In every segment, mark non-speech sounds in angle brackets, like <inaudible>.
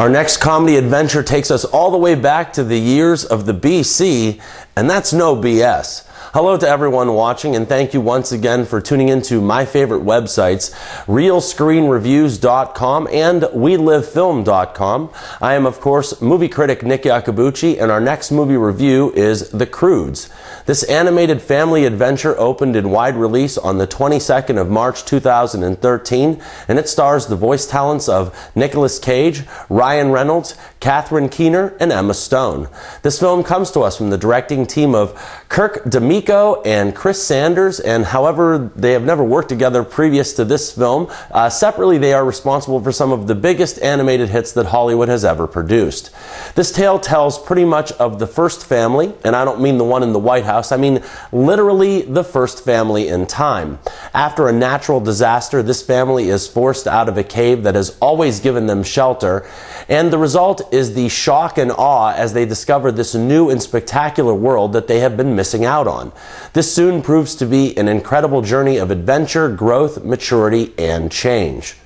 Our next comedy adventure takes us all the way back to the years of the BC, and that's no BS. Hello to everyone watching, and thank you once again for tuning into my favorite websites, ReelScreenReviews.com and WeLiveFilm.com. I am, of course, movie critic Nick Iacobucci, and our next movie review is The Croods. This animated family adventure opened in wide release on the 22nd of March 2013, and it stars the voice talents of Nicolas Cage, Ryan Reynolds, Catherine Keener, and Emma Stone. This film comes to us from the directing team of Kirk And Chris Sanders, and however, they have never worked together previous to this film. Uh, separately, they are responsible for some of the biggest animated hits that Hollywood has ever produced. This tale tells pretty much of the first family, and I don't mean the one in the White House, I mean literally the first family in time. After a natural disaster, this family is forced out of a cave that has always given them shelter, and the result is the shock and awe as they discover this new and spectacular world that they have been missing out on. This soon proves to be an incredible journey of adventure, growth, maturity, and change.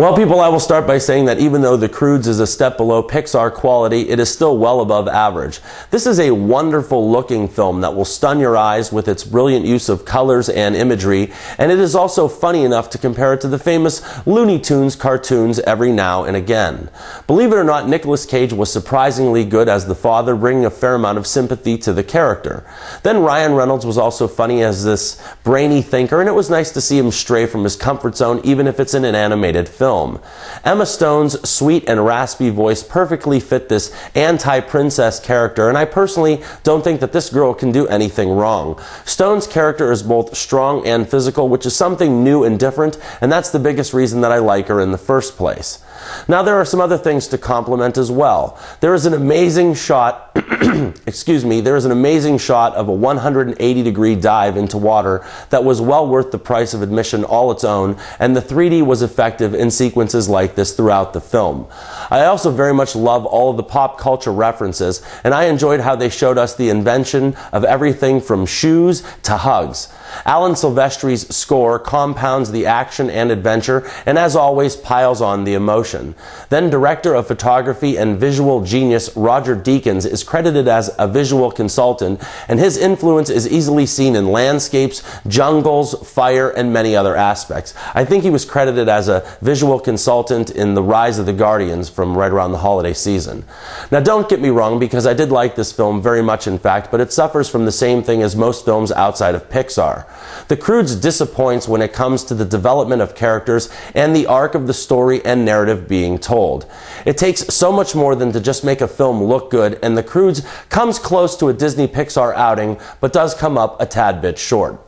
Well, people, I will start by saying that even though The Croods is a step below Pixar quality, it is still well above average. This is a wonderful looking film that will stun your eyes with its brilliant use of colors and imagery, and it is also funny enough to compare it to the famous Looney Tunes cartoons every now and again. Believe it or not, Nicolas Cage was surprisingly good as the father, bringing a fair amount of sympathy to the character. Then Ryan Reynolds was also funny as this brainy thinker, and it was nice to see him stray from his comfort zone, even if it's in an animated film film. Emma Stone's sweet and raspy voice perfectly fit this anti-princess character, and I personally don't think that this girl can do anything wrong. Stone's character is both strong and physical, which is something new and different, and that's the biggest reason that I like her in the first place. Now, there are some other things to compliment as well. There is an amazing shot, <clears throat> excuse me, there is an amazing shot of a 180 degree dive into water that was well worth the price of admission all its own, and the 3D was effective in sequences like this throughout the film. I also very much love all of the pop culture references, and I enjoyed how they showed us the invention of everything from shoes to hugs. Alan Silvestri's score compounds the action and adventure, and as always, piles on the emotion. Then, director of photography and visual genius Roger Deakins is credited as a visual consultant, and his influence is easily seen in landscapes, jungles, fire, and many other aspects. I think he was credited as a visual consultant in The Rise of the Guardians from right around the holiday season. Now, don't get me wrong, because I did like this film very much, in fact, but it suffers from the same thing as most films outside of Pixar. The Croods disappoints when it comes to the development of characters and the arc of the story and narrative being told. It takes so much more than to just make a film look good, and The Croods comes close to a Disney Pixar outing, but does come up a tad bit short.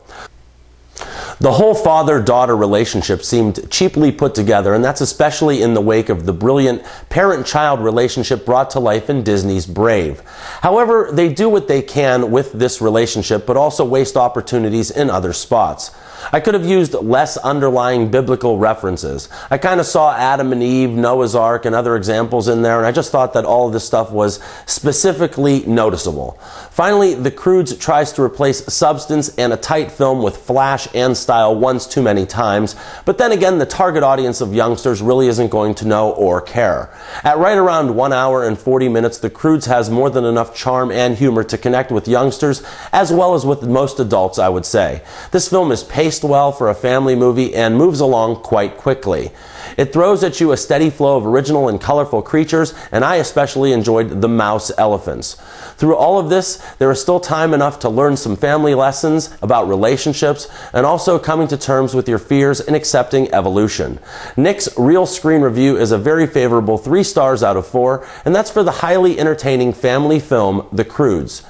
The whole father daughter relationship seemed cheaply put together, and that's especially in the wake of the brilliant parent child relationship brought to life in Disney's Brave. However, they do what they can with this relationship, but also waste opportunities in other spots. I could have used less underlying biblical references. I kind of saw Adam and Eve, Noah's Ark, and other examples in there, and I just thought that all of this stuff was specifically noticeable. Finally, The Croods tries to replace substance and a tight film with flash and style once too many times, but then again, the target audience of youngsters really isn't going to know or care. At right around 1 hour and 40 minutes, The Croods has more than enough charm and humor to connect with youngsters as well as with most adults, I would say. This film is paced well for a family movie and moves along quite quickly. It throws at you a steady flow of original and colorful creatures, and I especially enjoyed the mouse elephants. Through all of this, there is still time enough to learn some family lessons about relationships and also coming to terms with your fears and accepting evolution. Nick's Reel Screen Review is a very favorable three stars out of four, and that's for the highly entertaining family film, The Croods.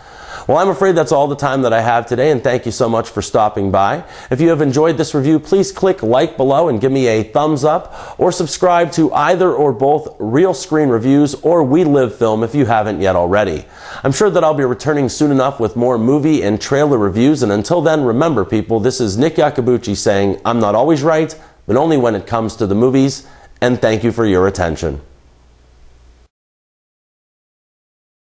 Well, I'm afraid that's all the time that I have today, and thank you so much for stopping by. If you have enjoyed this review, please click like below and give me a thumbs up, or subscribe to either or both Reel Screen Reviews or We Live Film if you haven't yet already. I'm sure that I'll be returning soon enough with more movie and trailer reviews, and until then, remember people, this is Nick Iacobucci saying, I'm not always right, but only when it comes to the movies, and thank you for your attention.